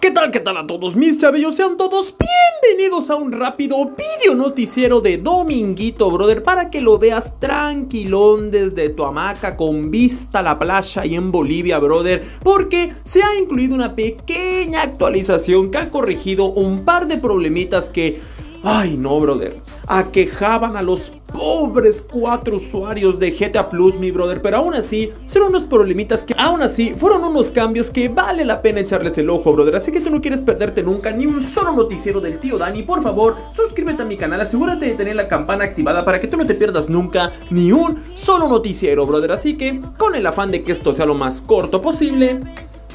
¿Qué tal, qué tal a todos mis chavillos? Sean todos bienvenidos a un rápido video noticiero de Dominguito, brother Para que lo veas tranquilón desde tu hamaca con vista a la playa y en Bolivia, brother Porque se ha incluido una pequeña actualización que ha corregido un par de problemitas que Ay no, brother. Aquejaban a los pobres cuatro usuarios de GTA Plus, mi brother. Pero aún así, fueron unos problemitas que aún así fueron unos cambios que vale la pena echarles el ojo, brother. Así que tú no quieres perderte nunca ni un solo noticiero del tío Dani. Por favor, suscríbete a mi canal. Asegúrate de tener la campana activada para que tú no te pierdas nunca ni un solo noticiero, brother. Así que, con el afán de que esto sea lo más corto posible,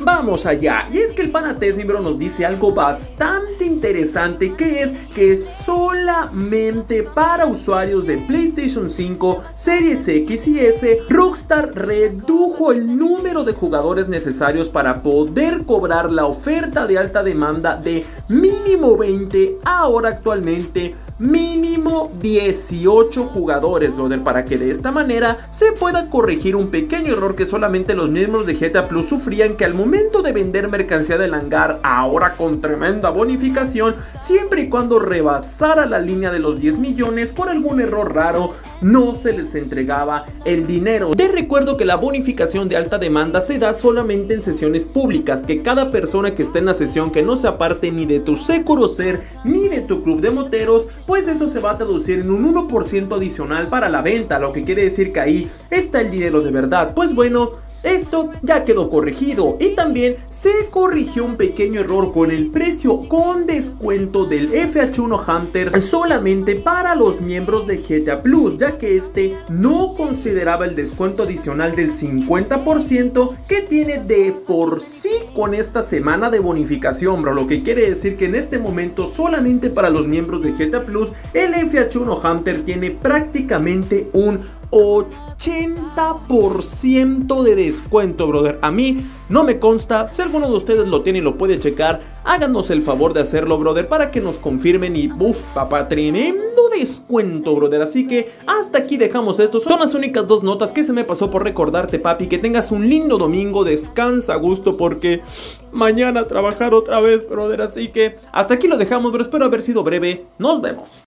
Vamos allá, y es que el Panates miembro nos dice algo bastante interesante que es que solamente para usuarios de PlayStation 5, Series X y S, Rockstar redujo el número de jugadores necesarios para poder cobrar la oferta de alta demanda de mínimo 20, ahora actualmente mínimo 18 jugadores, brother, para que de esta manera se pueda corregir un pequeño error que solamente los miembros de GTA Plus sufrían que al momento de vender mercancía del hangar, ahora con tremenda bonificación, siempre y cuando rebasara la línea de los 10 millones por algún error raro, no se les entregaba el dinero. Te recuerdo que la bonificación de alta demanda se da solamente en sesiones públicas, que cada persona que esté en la sesión que no sea parte ni de tu Securo Ser ni de tu club de moteros, pues eso se va a traducir en un 1% adicional para la venta, lo que quiere decir que ahí está el dinero de verdad. Pues bueno, esto ya quedó corregido y también se corrigió un pequeño error con el precio con descuento del FH1 Hunter solamente para los miembros de GTA Plus, ya que este no consideraba el descuento adicional del 50% que tiene de por sí con esta semana de bonificación, bro, lo que quiere decir que en este momento solamente para los miembros de GTA Plus el FH1 Hunter tiene prácticamente un 80% de descuento, brother. A mí no me consta. Si alguno de ustedes lo tiene y lo puede checar, háganos el favor de hacerlo, brother, para que nos confirmen. Y, uff, papá, tremendo descuento, brother. Así que hasta aquí dejamos esto. Son las únicas dos notas que se me pasó por recordarte, papi. Que tengas un lindo domingo, descansa a gusto, porque mañana trabajar otra vez, brother. Así que hasta aquí lo dejamos, pero espero haber sido breve. Nos vemos.